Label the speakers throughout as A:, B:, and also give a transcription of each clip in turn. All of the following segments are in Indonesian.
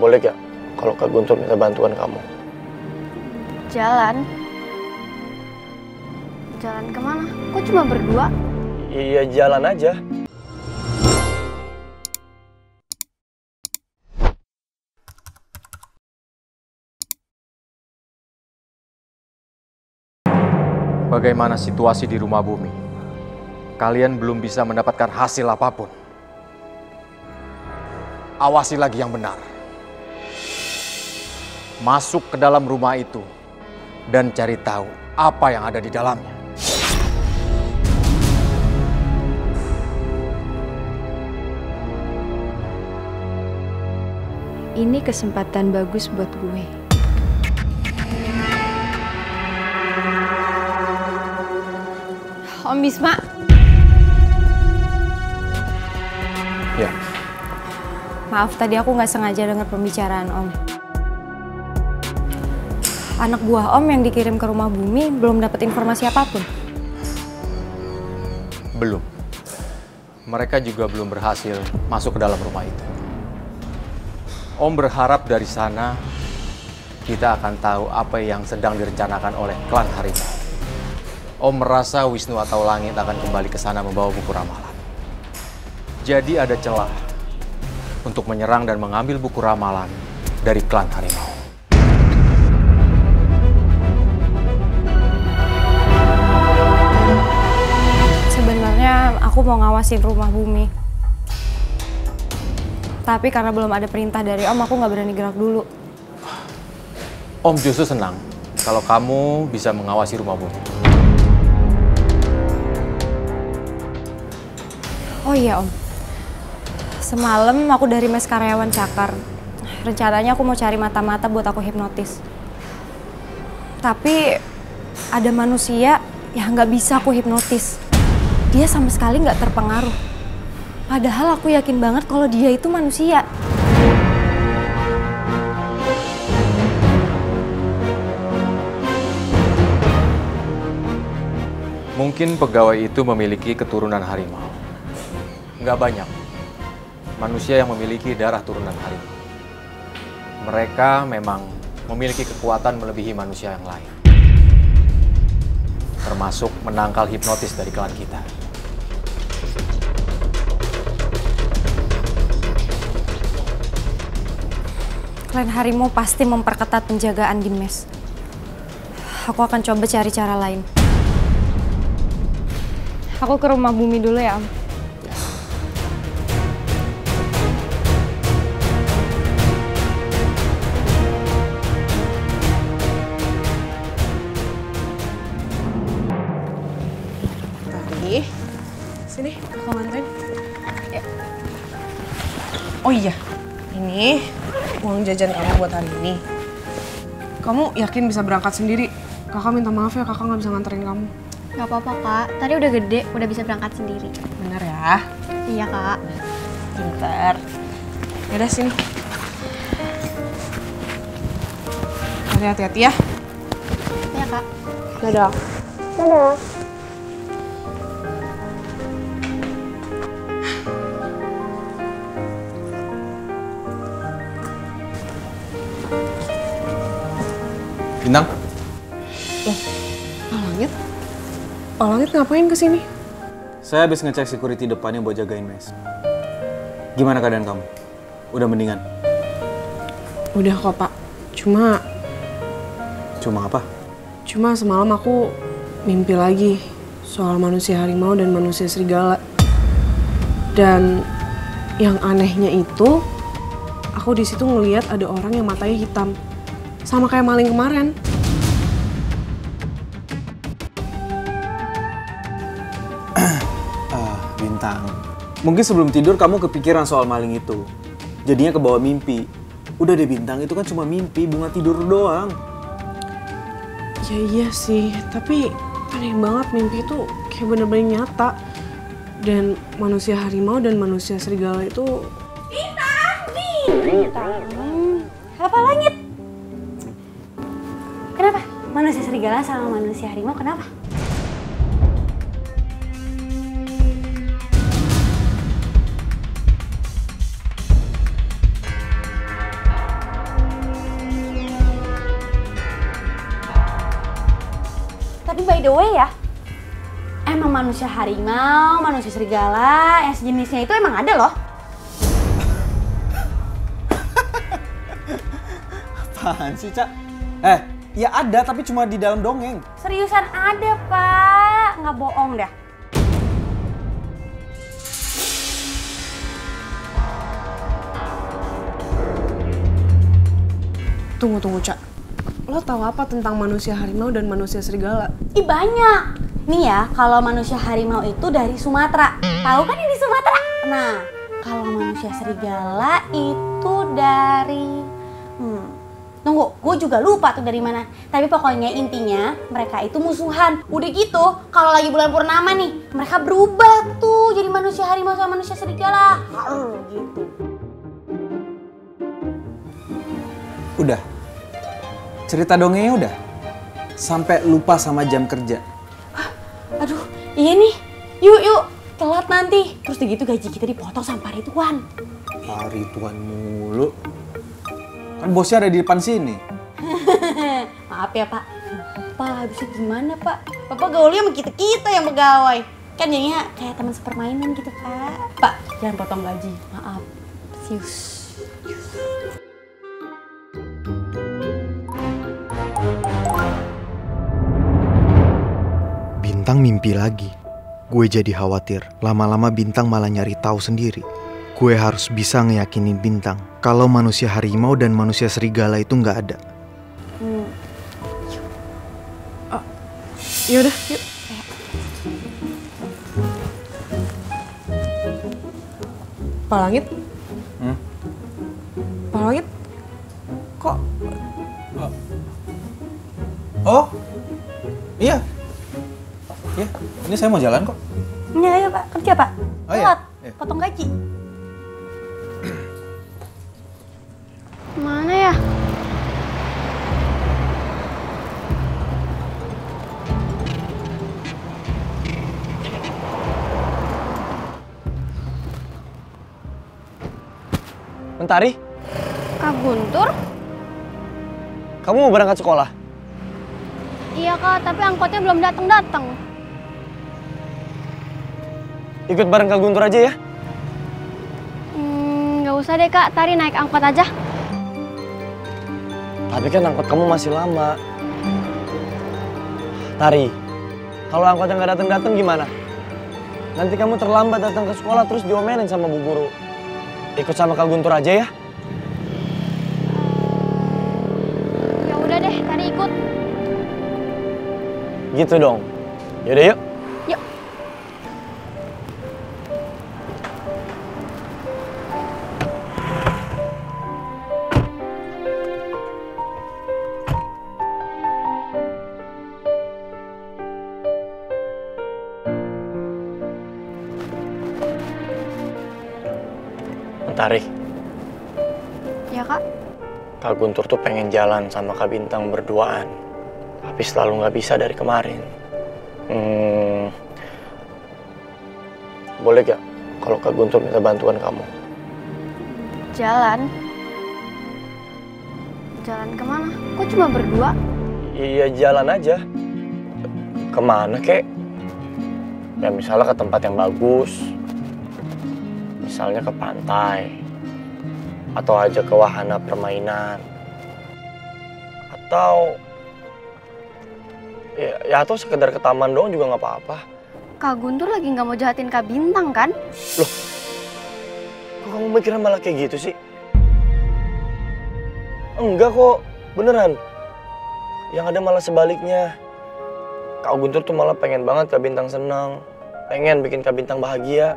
A: Boleh gak kalau Kak Guntur minta bantuan kamu?
B: Jalan. Jalan ke mana? Kok cuma berdua?
A: Iya jalan aja.
C: Bagaimana situasi di rumah bumi? Kalian belum bisa mendapatkan hasil apa pun. Awasi lagi yang benar. Masuk ke dalam rumah itu dan cari tahu apa yang ada di dalamnya.
B: Ini kesempatan bagus buat gue. Om Bisma,
C: Ya,
D: Maaf tadi aku nggak sengaja dengar pembicaraan Om. Anak buah Om yang dikirim ke rumah bumi belum dapat informasi apa pun.
C: belum. Mereka juga belum berhasil masuk ke dalam rumah itu. Om berharap dari sana kita akan tahu apa yang sedang direncanakan oleh klan harimau. Om merasa Wisnu atau Langit akan kembali ke sana membawa buku ramalan. Jadi ada celah untuk menyerang dan mengambil buku ramalan dari klan harimau.
D: Aku mau ngawasin rumah bumi. Tapi karena belum ada perintah dari Om, aku nggak berani gerak dulu.
C: Om justru senang kalau kamu bisa mengawasi rumah bumi.
D: Oh iya Om, semalam aku dari mes karyawan cakar. Rencananya aku mau cari mata-mata buat aku hipnotis. Tapi ada manusia yang nggak bisa aku hipnotis. Dia sama sekali nggak terpengaruh. Padahal aku yakin banget kalau dia itu manusia.
C: Mungkin pegawai itu memiliki keturunan harimau. Nggak banyak manusia yang memiliki darah turunan harimau. Mereka memang memiliki kekuatan melebihi manusia yang lain. Termasuk menangkal hipnotis dari klan kita.
D: Klan harimau pasti memperketat penjagaan di mes. Aku akan coba cari cara lain. Aku ke rumah bumi dulu ya.
E: Tadi, sini aku nganterin. Ya. Oh iya, ini uang jajan kamu buat hari ini. Kamu yakin bisa berangkat sendiri? Kakak minta maaf ya, kakak nggak bisa nganterin kamu.
B: Gak apa-apa kak, tadi udah gede, udah bisa berangkat sendiri.
E: Bener ya?
B: Iya kak.
E: Pinter. Yaudah sini. Hati-hati ya.
B: Iya kak.
E: Dadah.
C: Bintang,
E: Pak Langit? Pak Langit ngapain ke sini?
F: Saya habis ngecek security depannya buat jagain mes. Gimana keadaan kamu? Udah mendingan?
E: Udah kok pak. Cuma,
F: Cuma apa?
E: cuma semalam aku mimpi lagi soal manusia harimau dan manusia serigala. Dan yang anehnya itu, aku di situ ngelihat ada orang yang matanya hitam, sama kayak maling kemarin.
F: Ah, Bintang. Mungkin sebelum tidur kamu kepikiran soal maling itu. Jadinya kebawa mimpi. Udah deh Bintang, itu kan cuma mimpi, bunga tidur doang.
E: Ya iya sih, tapi aneh banget mimpi itu kayak bener-bener nyata. Dan manusia harimau dan manusia serigala itu
D: apa langit? Kenapa? Manusia serigala sama manusia harimau kenapa?
G: Tapi by the way ya, emang manusia harimau, manusia serigala, yang sejenisnya itu emang ada loh.
F: Apaan sih, Cak? Eh, ya ada tapi cuma di dalam dongeng.
G: Seriusan ada pak, nggak bohong dah.
E: Tunggu tunggu Cak. Lo tahu apa tentang manusia harimau dan manusia serigala?
G: Ih banyak. Nih ya, kalau manusia harimau itu dari Sumatera. Tahu kan ini Sumatera? Nah, kalau manusia serigala itu dari gue juga lupa tuh dari mana. Tapi pokoknya intinya mereka itu musuhan. Udah gitu, kalau lagi bulan purnama nih, mereka berubah tuh jadi manusia harimau sama manusia serigala. Arr, gitu.
F: Udah. Cerita dongengnya udah. Sampai lupa sama jam kerja.
G: Aduh, iya nih. Yuk, yuk. Telat nanti. Terus gitu gaji kita dipotong sama Pak Ridwan.
F: Hari Tuhan mulu. Kan bosnya ada di depan sini.
G: Maaf ya Pak. Pak, bisa gimana Pak? Bapak gaulnya sama kita-kita yang pegawai. Kan jadinya kayak teman sepermainan gitu Pak. Pak, jangan potong gaji. Maaf. Sius.
H: Bintang mimpi lagi. Gue jadi khawatir. Lama-lama Bintang malah nyari tahu sendiri. Gue harus bisa ngeyakinin Bintang kalau manusia harimau dan manusia serigala itu nggak ada.
E: Yaudah, yuk. Pak Langit?
F: Hmm?
E: Pak Langit? Kok
F: Oh, iya. Iya, ini saya mau jalan kok.
G: Ini ayo Pak, kerja Pak.
F: Oh, iya.
G: Telat,
A: Mentari,
B: Kak Guntur?
A: kamu mau berangkat sekolah?
B: Iya kak, tapi angkotnya belum datang-datang.
A: Ikut bareng Kak Guntur aja ya.
B: Hmm, nggak usah deh kak, Tari naik angkot aja.
A: Tapi kan angkot kamu masih lama. Tari, kalau angkotnya nggak datang-datang gimana? Nanti kamu terlambat datang ke sekolah terus diomelin sama bu guru. Ikut sama Kak Guntur aja ya.
B: Ya udah deh, Tari ikut.
A: Gitu dong. Yaudah. Yuk. Mentari,
B: Ya kak.
A: Kak Guntur tuh pengen jalan sama Kak Bintang berduaan. Tapi selalu nggak bisa dari kemarin. Hmm, boleh gak kalau Kak Guntur minta bantuan kamu?
B: Jalan. Jalan ke mana? Kok cuma berdua?
A: Iya jalan aja. Ke mana kek? Ya misalnya ke tempat yang bagus. Misalnya ke pantai. Atau aja ke wahana permainan. Atau... Ya, ya atau sekedar ke taman doang juga nggak apa-apa.
B: Kak Guntur lagi nggak mau jahatin Kak Bintang kan?
A: Kok kamu mikirnya malah kayak gitu sih? Enggak kok, beneran. Yang ada malah sebaliknya. Kak Guntur tuh malah pengen banget Kak Bintang senang. Pengen bikin Kak Bintang bahagia.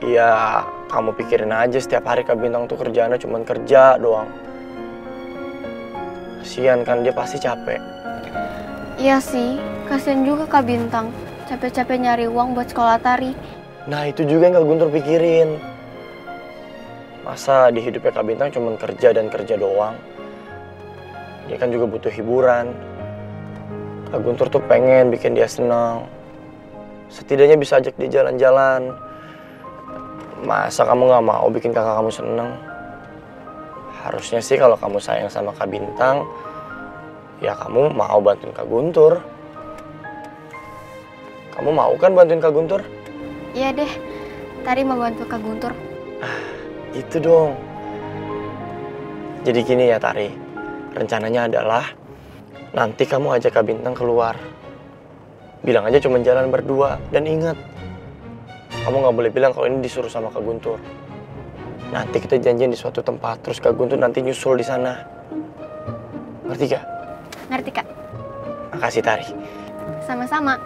A: Iya, kamu pikirin aja setiap hari Kak Bintang tuh kerjaannya cuma kerja doang. Kasian kan, dia pasti capek.
B: Iya sih, kasian juga Kak Bintang. Capek-capek nyari uang buat sekolah tari.
A: Nah itu juga yang Kak Guntur pikirin. Masa di hidupnya Kak Bintang cuma kerja dan kerja doang. Dia kan juga butuh hiburan. Kak Guntur tuh pengen bikin dia senang. Setidaknya bisa ajak dia jalan-jalan. Masa kamu nggak mau bikin kakak kamu seneng? Harusnya sih kalau kamu sayang sama Kak Bintang, ya kamu mau bantuin Kak Guntur. Kamu mau kan bantuin Kak Guntur?
B: Iya deh, Tari mau bantu Kak Guntur.
A: Itu dong. Jadi gini ya Tari, rencananya adalah nanti kamu ajak Kak Bintang keluar. Bilang aja cuma jalan berdua dan ingat, kamu nggak boleh bilang kalau ini disuruh sama Kak Guntur. Nanti kita janjian di suatu tempat, terus Kak Guntur nanti nyusul di sana. Ngerti gak?
B: Ngerti Kak?
A: Makasih Tari.
B: Sama-sama.